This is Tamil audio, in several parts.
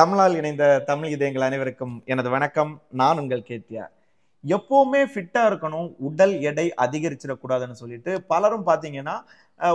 தமிழால் இணைந்த தமிழ் இதயங்கள் அனைவருக்கும் எனது வணக்கம். நான் உங்கள் கேத்தியா. எப்பவுமே ஃபிட்டாக இருக்கணும் உடல் எடை அதிகரிச்சிடக்கூடாதுன்னு சொல்லிட்டு பலரும் பார்த்தீங்கன்னா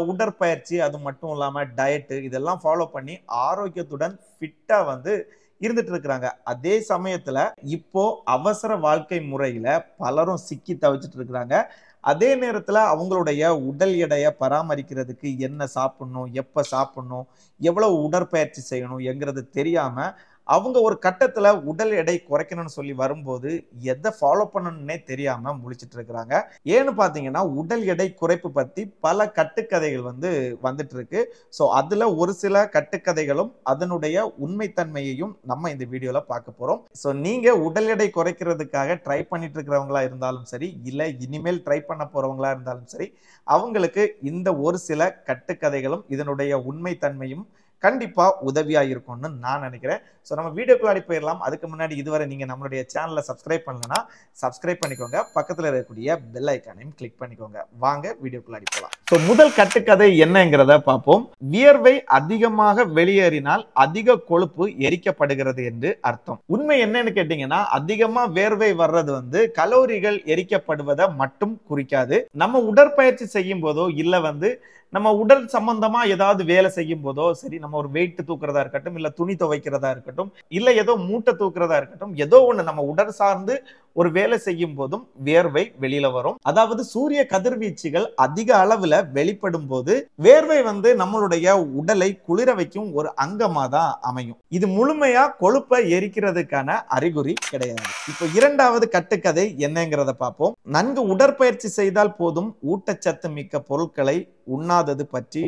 உடற்பயிற்சி அது மட்டும் இல்லாமல் டயட்டு இதெல்லாம் ஃபாலோ பண்ணி ஆரோக்கியத்துடன் ஃபிட்டாக வந்து இருந்துட்டு இருக்கிறாங்க அதே சமயத்தில் இப்போ அவசர வாழ்க்கை முறையில் பலரும் சிக்கி தவிச்சிட்டு இருக்கிறாங்க அதே நேரத்தில் அவங்களுடைய உடல் எடையை பராமரிக்கிறதுக்கு என்ன சாப்பிட்ணும் எப்போ சாப்பிட்ணும் எவ்வளோ உடற்பயிற்சி செய்யணும் எங்கிறது தெரியாமல் அவங்க ஒரு கட்டத்துல உடல் எடை குறைக்கணும்னு சொல்லி வரும்போது எதை ஃபாலோ பண்ணணும்னே தெரியாம முழிச்சிட்டு இருக்கிறாங்க. ஏன்னு பாத்தீங்கன்னா உடல் எடை குறைப்பு பத்தி பல கட்டுக்கதைகள் வந்து வந்துட்டு இருக்கு. ஸோ அதுல ஒரு சில கட்டுக்கதைகளும் அதனுடைய உண்மைத்தன்மையையும் நம்ம இந்த வீடியோல பார்க்க போறோம். ஸோ நீங்க உடல் எடை குறைக்கிறதுக்காக ட்ரை பண்ணிட்டு இருக்கிறவங்களா இருந்தாலும் சரி இல்ல இனிமேல் ட்ரை பண்ண போறவங்களா இருந்தாலும் சரி அவங்களுக்கு இந்த ஒரு சில கட்டுக்கதைகளும் இதனுடைய உண்மைத்தன்மையும் கண்டிப்பாக உதவியாக இருக்கும்னு நான் நினைக்கிறேன். ஸோ நம்ம வீடியோக்குள்ளாடி போயிடலாம். அதுக்கு முன்னாடி இதுவரை நீங்கள் நம்மளுடைய சேனலை சப்ஸ்கிரைப் பண்ணலனா சப்ஸ்கிரைப் பண்ணிக்கோங்க. பக்கத்தில் இருக்கக்கூடிய பெல் ஐக்கானையும் கிளிக் பண்ணிக்கோங்க. வாங்க வீடியோக்குள்ளாடி போகலாம் ஸோ முதல் கட்டுக்கதை என்னங்கிறத பார்ப்போம். வியர்வை அதிகமாக வெளியேறினால் அதிக கொழுப்பு எரிக்கப்படுகிறது என்று அர்த்தம். உண்மை என்னன்னு கேட்டீங்கன்னா அதிகமா வேர்வை வர்றது வந்து கலோரிகள் எரிக்கப்படுவதை மட்டும் குறிக்காது. நம்ம உடற்பயிற்சி செய்யும் போதோ இல்ல வந்து நம்ம உடல் சம்பந்தமா ஏதாவது வேலை செய்யும் போதோ சரி நம்ம ஒரு வெயிட் தூக்குறதா இருக்கட்டும் இல்ல துணி துவைக்கிறதா இருக்கட்டும் இல்ல ஏதோ மூட்டை தூக்குறதா இருக்கட்டும் ஏதோ ஒண்ணு நம்ம உடல் சார்ந்து ஒரு வேலை செய்யும் போதும் வேர்வை வெளியில வரும். அதாவது சூரிய கதிர்வீச்சுகள் அதிக அளவுல வெளிப்படும் போது வேர்வை வந்து நம்மளுடைய உடலை குளிர வைக்கும் ஒரு அங்கமா தான் அமையும். இது முழுமையா கொழுப்பை எரிக்கிறதுக்கான அறிகுறி கிடையாது. இப்போ இரண்டாவது கட்டுக்கதை என்னங்கிறத பார்ப்போம். நன்கு உடற்பயிற்சி செய்தால் போதும் ஊட்டச்சத்து மிக்க பொருட்களை உண்ணாதது பற்றி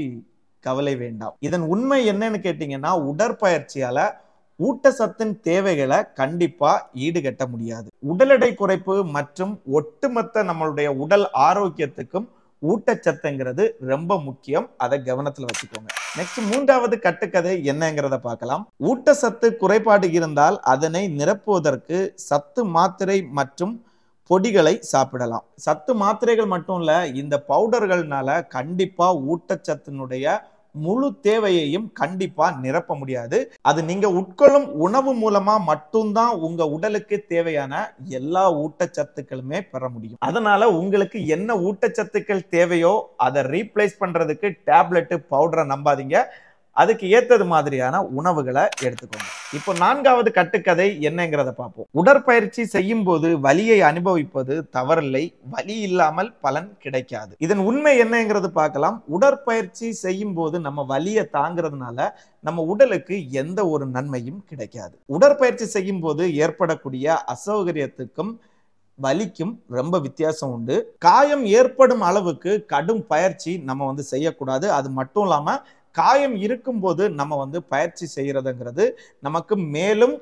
கவலை வேண்டாம். இதன் உண்மை என்னன்னு கேட்டீங்கன்னா உடற்பயிற்சியால ஊட்டச்சத்தின் தேவைகளை கண்டிப்பா ஈடுகட்ட முடியாது. உடல் எடை குறைப்பு மற்றும் ஒட்டுமொத்த நம்மளுடைய உடல் ஆரோக்கியத்துக்கும் ஊட்டச்சத்துங்கிறது ரொம்ப முக்கியம். அதை கவனத்துல வச்சுக்கோங்க. நெக்ஸ்ட் மூன்றாவது கட்டுக்கதை என்னங்கிறத பார்க்கலாம். ஊட்டச்சத்து குறைபாடு இருந்தால் அதனை நிரப்புவதற்கு சத்து மாத்திரை மற்றும் பொடிகளை சாப்பிடலாம். சத்து மாத்திரைகள் மட்டும் இல்ல இந்த பவுடர்கள்னால கண்டிப்பா ஊட்டச்சத்தினுடைய முழு தேவையையும் கண்டிப்பா நிரப்ப முடியாது. அது நீங்க உட்கொள்ளும் உணவு மூலமா மட்டும்தான் உங்க உடலுக்கு தேவையான எல்லா ஊட்டச்சத்துக்களுமே பெற முடியும். அதனால உங்களுக்கு என்ன ஊட்டச்சத்துக்கள் தேவையோ அதை ரீப்ளேஸ் பண்றதுக்கு டேப்லெட்டு பவுடரை நம்பாதீங்க. அதுக்கு ஏற்றது மாதிரியான உணவுகளை எடுத்துக்கோங்க. இப்போ நான்காவது கட்டுக்கதை என்னங்கிறத பார்ப்போம். உடற்பயிற்சி செய்யும் போது வலியை அனுபவிப்பது தவறில்லை. வலி இல்லாமல் பலன் கிடைக்காது. இதன் உண்மை என்னங்கிறது பார்க்கலாம். உடற்பயிற்சி செய்யும் போது நம்ம வலியை தாங்கிறதுனால நம்ம உடலுக்கு எந்த ஒரு நன்மையும் கிடைக்காது. உடற்பயிற்சி செய்யும் போது ஏற்படக்கூடிய அசௌகரியத்துக்கும் வலிக்கும் ரொம்ப வித்தியாசம் உண்டு. காயம் ஏற்படும் அளவுக்கு கடும் பயிற்சி நம்ம வந்து செய்யக்கூடாது. அது மட்டும் இல்லாமல் காயம் இருக்கும்போது நம்ம வந்து பயிற்சி செய்கிறதுங்கிறது நமக்கு மேலும்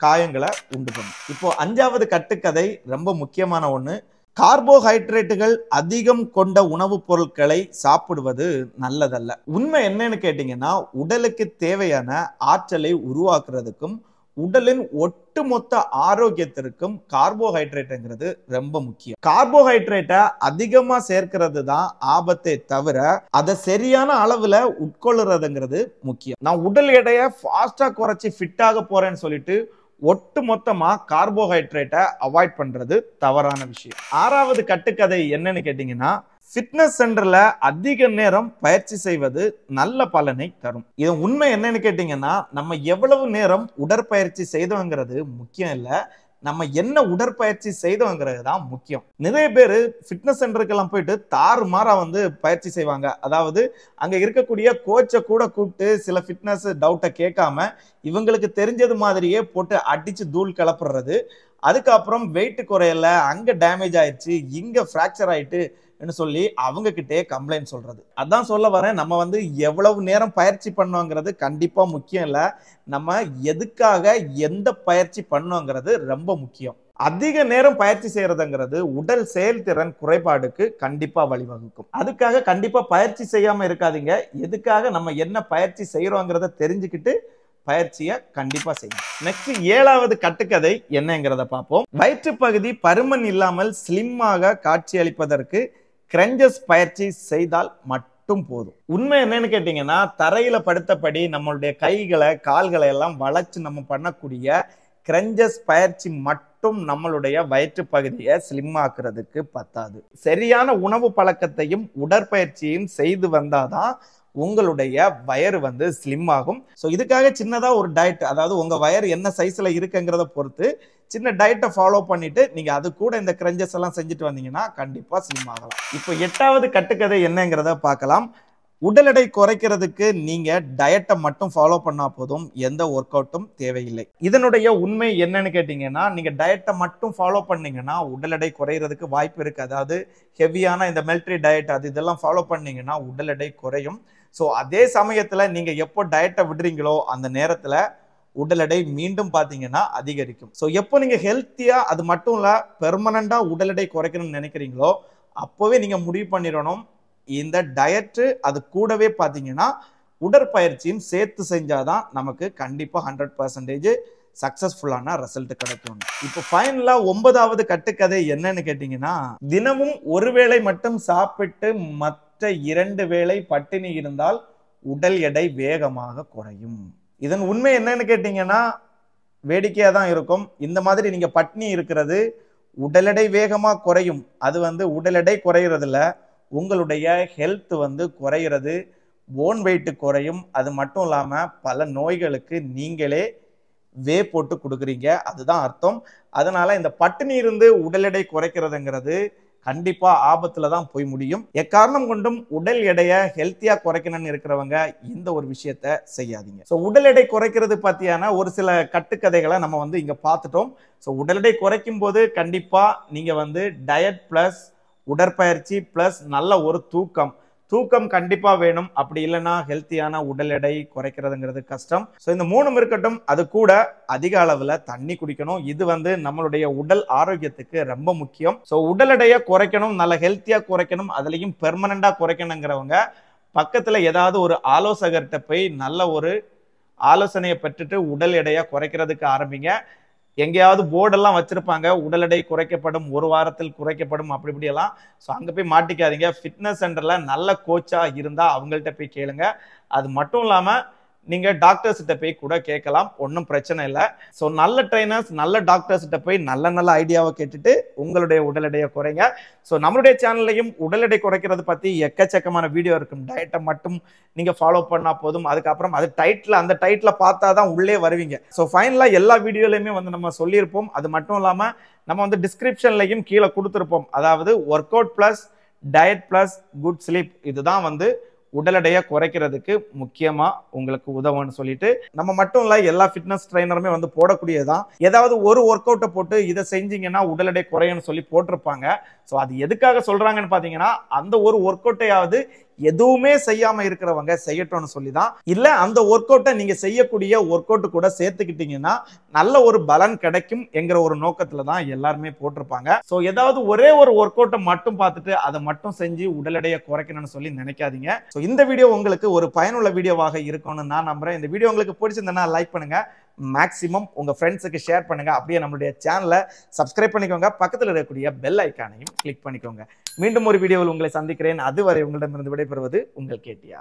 காயங்களை உண்டு பண்ணும். இப்போ அஞ்சாவது கட்டுக்கதை ரொம்ப முக்கியமான ஒன்று கார்போஹைட்ரேட்டுகள் அதிகம் கொண்ட உணவுப் பொருட்களை சாப்பிடுவது நல்லதல்ல. உண்மை என்னன்னு கேட்டிங்கன்னா உடலுக்கு தேவையான ஆற்றலை உருவாக்குறதுக்கும் உடலின் ஒட்டுமொத்த ஆரோக்கியத்திற்கும் கார்போஹைட்ரேட்டுங்கிறது ரொம்ப முக்கியம். கார்போஹைட்ரேட்டை அதிகமா சேர்க்கிறது தான் ஆபத்தை தவிர அதை சரியான அளவுல உட்கொள்ளுறதுங்கிறது முக்கியம். நான் உடல் எடையை ஃபாஸ்டா குறைச்சி ஃபிட்டாக போறேன்னு சொல்லிட்டு ஒட்டு மொத்தமா கார்போஹைட்ரேட்டை அவாய்ட் பண்றது தவறான விஷயம். ஆறாவது கட்டுக்கதை என்னன்னு கேட்டீங்கன்னா ஃபிட்னஸ் சென்டரில் அதிக நேரம் பயிற்சி செய்வது நல்ல பலனை தரும். இது உண்மை என்னன்னு கேட்டிங்கன்னா நம்ம எவ்வளவு நேரம் உடற்பயிற்சி செய்தோங்கிறது முக்கியம் இல்லை. நம்ம என்ன உடற்பயிற்சி செய்தோங்கிறது தான் முக்கியம். நிறைய பேர் ஃபிட்னஸ் சென்டருக்கெல்லாம் போயிட்டு தாறுமாறாக வந்து பயிற்சி செய்வாங்க. அதாவது அங்கே இருக்கக்கூடிய கோச்சை கூட கூப்பிட்டு சில ஃபிட்னஸ் டவுட்டை கேட்காம இவங்களுக்கு தெரிஞ்சது மாதிரியே போட்டு அடித்து தூள் கிளப்புறது அதுக்கப்புறம் வெயிட் குறையல அங்க டேமேஜ் ஆயிடுச்சு இங்க ஃப்ராக்சர் ஆயிட்டுன்னு சொல்லி அவங்க கிட்டே கம்ப்ளைண்ட் சொல்றது. அதான் சொல்ல வரேன் நம்ம வந்து எவ்வளவு நேரம் பயிற்சி பண்ணோங்கிறது கண்டிப்பா முக்கியம் இல்லை. நம்ம எதுக்காக எந்த பயிற்சி பண்ணோங்கிறது ரொம்ப முக்கியம். அதிக நேரம் பயிற்சி செய்யறதுங்கிறது உடல் செயல்திறன் குறைபாடுக்கு கண்டிப்பா வழிவகுக்கும். அதுக்காக கண்டிப்பா பயிற்சி செய்யாம இருக்காதீங்க. எதுக்காக நம்ம என்ன பயிற்சி செய்யறோங்கிறத தெரிஞ்சுக்கிட்டு பயிற்சியை கண்டிப்பா செய்யும் நெக்ஸ்ட் ஏழாவது கட்டுக்கதை என்னங்கிறத பார்ப்போம். வயிற்று பகுதி பருமன் இல்லாமல் ஸ்லிம்மாக காட்சியளிப்பதற்கு கிரஞ்சஸ் பயிற்சி செய்தால் மட்டும் மட்டும் போதும். உண்மை என்னன்னு கேட்டீங்கன்னா தரையில படுத்தபடி நம்மளுடைய கைகளை கால்களை எல்லாம் வளைச்சு நம்ம பண்ணக்கூடிய கிரஞ்சஸ் பயிற்சி மட்டும் நம்மளுடைய வயிற்று பகுதியை ஸ்லிம் ஆக்குறதுக்கு பத்தாது. சரியான உணவு பழக்கத்தையும் உடற்பயிற்சியும் செய்து வந்தாதான் உங்களுடைய வயர் வந்து ஸ்லிம் ஆகும். ஸோ இதுக்காக சின்னதாக ஒரு டயட் அதாவது உங்கள் வயர் என்ன சைஸில் இருக்குங்கிறத பொறுத்து சின்ன டயட்டை ஃபாலோ பண்ணிட்டு நீங்கள் அது கூட இந்த கிரஞ்சஸ் எல்லாம் செஞ்சுட்டு வந்தீங்கன்னா கண்டிப்பாக ஸ்லிம் ஆகலாம். இப்போ எட்டாவது கட்டுக்கதை என்னங்கிறத பார்க்கலாம். உடல் எடை குறைக்கிறதுக்கு நீங்கள் டயட்டை மட்டும் ஃபாலோ பண்ணால் போதும். எந்த ஒர்க் அவுட்டும் தேவையில்லை. இதனுடைய உண்மை என்னன்னு கேட்டிங்கன்னா நீங்கள் டயட்டை மட்டும் ஃபாலோ பண்ணிங்கன்னா உடல் எடை குறையிறதுக்கு வாய்ப்பு இருக்குது அதாவது ஹெவியான இந்த மில்ட்ரி டயட் அது இதெல்லாம் ஃபாலோ பண்ணிங்கன்னா உடல் எடை குறையும். ஸோ அதே சமயத்தில் நீங்கள் எப்போ டயட்டை விடுறீங்களோ அந்த நேரத்தில் உடல் எடை மீண்டும் பார்த்தீங்கன்னா அதிகரிக்கும். ஸோ எப்போ நீங்கள் ஹெல்த்தியாக அது மட்டும் இல்லை பெர்மனண்ட்டாக உடல் எடை குறைக்கணும்னு நினைக்கிறீங்களோ அப்போவே நீங்கள் முடிவு பண்ணிடணும். இந்த டயட்டு அது கூடவே பார்த்தீங்கன்னா உடற்பயிற்சியும் சேர்த்து செஞ்சாதான் நமக்கு கண்டிப்பாக ஹண்ட்ரட் பர்சன்டேஜ் சக்சஸ்ஃபுல்லான ரிசல்ட் கிடைக்கும். இப்போ ஃபைனலாக ஒன்பதாவது கட்டுக்கதை என்னன்னு கேட்டிங்கன்னா தினமும் ஒரு வேளை மட்டும் சாப்பிட்டு மற்ற இரண்டு வேளை பட்டினி இருந்தால் உடல் எடை வேகமாக குறையும். இதன் உண்மை என்னன்னு கேட்டீங்கன்னா வேடிக்கையாக தான் இருக்கும். இந்த மாதிரி நீங்கள் பட்னி இருக்கிறது உடல் எடை வேகமாக குறையும். அது வந்து உடல் எடை குறையிறதுல உங்களுடைய ஹெல்த் வந்து குறையிறது போன் வெயிட்டு குறையும். அது மட்டும் இல்லாமல் பல நோய்களுக்கு நீங்களே வே போட்டு கொடுக்குறீங்க. அதுதான் அர்த்தம். அதனால் இந்த பட்டினி இருந்து உடல் எடை குறைக்கிறதுங்கிறது கண்டிப்பாக ஆபத்தில் தான் போய் முடியும். எக்காரணம் கொண்டும் உடல் எடையை ஹெல்த்தியாக குறைக்கணும்னு இருக்கிறவங்க இந்த ஒரு விஷயத்த செய்யாதீங்க. ஸோ உடல் எடை குறைக்கிறது பத்தியான ஒரு சில கட்டுக்கதைகளை நம்ம வந்து இங்கே பார்த்துட்டோம். ஸோ உடல் எடை குறைக்கும் போது கண்டிப்பாக நீங்கள் வந்து டயட் ப்ளஸ் உடற்பயிற்சி ப்ளஸ் நல்ல ஒரு தூக்கம். தூக்கம் கண்டிப்பா வேணும். அப்படி இல்லைன்னா ஹெல்த்தியான உடல் எடை குறைக்கிறதுங்கிறது கஷ்டம். ஸோ இந்த மூணும் இருக்கட்டும் அது கூட அதிக அளவுல தண்ணி குடிக்கணும். இது வந்து நம்மளுடைய உடல் ஆரோக்கியத்துக்கு ரொம்ப முக்கியம். ஸோ உடல் எடையை குறைக்கணும் நல்ல ஹெல்த்தியா குறைக்கணும் அதுலேயும் பெர்மனண்டா குறைக்கணுங்கிறவங்க பக்கத்துல ஏதாவது ஒரு ஆலோசகர்கிட்ட போய் நல்ல ஒரு ஆலோசனையை பெற்றுட்டு உடல் எடையை குறைக்கிறதுக்கு ஆரம்பிங்க. எங்கேயாவது போர்டெல்லாம் வச்சிருப்பாங்க. உடல் எடை குறைக்கப்படும் ஒரு வாரத்தில் குறைக்கப்படும் அப்படி இப்படியெல்லாம். ஸோ அங்கே போய் மாட்டிக்காதீங்க. ஃபிட்னஸ் சென்டரில் நல்ல கோச்சாக இருந்தால் அவங்கள்ட்ட போய் கேளுங்க. அது மட்டும் இல்லாமல் நீங்க டாக்டர்ஸ் கிட்ட போய் கூட கேட்கலாம். ஒன்றும் பிரச்சனை இல்லை. ஸோ நல்ல ட்ரைனர்ஸ் நல்ல டாக்டர்ஸ் கிட்ட போய் நல்ல நல்ல ஐடியாவை கேட்டுட்டு உங்களுடைய உடல் எடையை குறைங்க. ஸோ நம்மளுடைய சேனல்லையும் உடல் எடை குறைக்கிறது பத்தி எக்கச்சக்கமான வீடியோ இருக்கும். டயட்டை மட்டும் நீங்க ஃபாலோ பண்ணா போதும். அதுக்கப்புறம் அது டைட்டில் அந்த டைட்டில் பார்த்தா தான் உள்ளே வருவீங்க. ஸோ ஃபைனலாக எல்லா வீடியோலையுமே வந்து நம்ம சொல்லியிருப்போம். அது மட்டும் இல்லாம நம்ம வந்து டிஸ்கிரிப்ஷன்லையும் கீழே கொடுத்துருப்போம். அதாவது work out plus diet plus good sleep இதுதான் வந்து உடல் எடையை குறைக்கிறதுக்கு முக்கியமாக உங்களுக்கு உதவும்னு சொல்லிட்டு நம்ம மட்டும் இல்லை எல்லா ஃபிட்னஸ் ட்ரைனருமே வந்து போடக்கூடியதுதான். ஏதாவது ஒரு ஒர்க் அவுட்டை போட்டு இதை செஞ்சீங்கன்னா உடல் எடை குறையும்னு சொல்லி போட்டிருப்பாங்க. ஸோ அது எதுக்காக சொல்றாங்கன்னு பார்த்தீங்கன்னா அந்த ஒரு ஒர்க் அவுட்டையாவது எதுவுமே செய்யாம இருக்கிறவங்க செய்யட்டும்னு சொல்லி தான் இல்லை அந்த ஒர்க் அவுட்டை நீங்கள் செய்யக்கூடிய ஒர்க் அவுட் கூட சேர்த்துக்கிட்டீங்கன்னா நல்ல ஒரு பலன் கிடைக்கும் என்கிற ஒரு நோக்கத்தில் தான் எல்லாருமே போட்டிருப்பாங்க. ஸோ ஏதாவது ஒரே ஒரு ஒர்க் அவுட்டை மட்டும் பார்த்துட்டு அதை மட்டும் செஞ்சு உடல் எடையை குறைக்கணும்னு சொல்லி நினைக்காதீங்க. ஸோ இந்த வீடியோ உங்களுக்கு ஒரு பயனுள்ள வீடியோவாக இருக்கும்னு நான் நம்புறேன். இந்த வீடியோ உங்களுக்கு பிடிச்சிருந்தேன்னா லைக் பண்ணுங்க. மேக்ஸிமம் உங்கள் ஃப்ரெண்ட்ஸுக்கு ஷேர் பண்ணுங்கள் அப்படியே நம்மளுடைய சேனலை சப்ஸ்கிரைப் பண்ணிக்கோங்க. பக்கத்தில் இருக்கக்கூடிய பெல் ஐக்கானையும் கிளிக் பண்ணிக்கோங்க. மீண்டும் ஒரு வீடியோவில் உங்களை சந்திக்கிறேன். அதுவரை உங்களிடமிருந்து விடைபெறுவது உங்கள் கேட்டியா?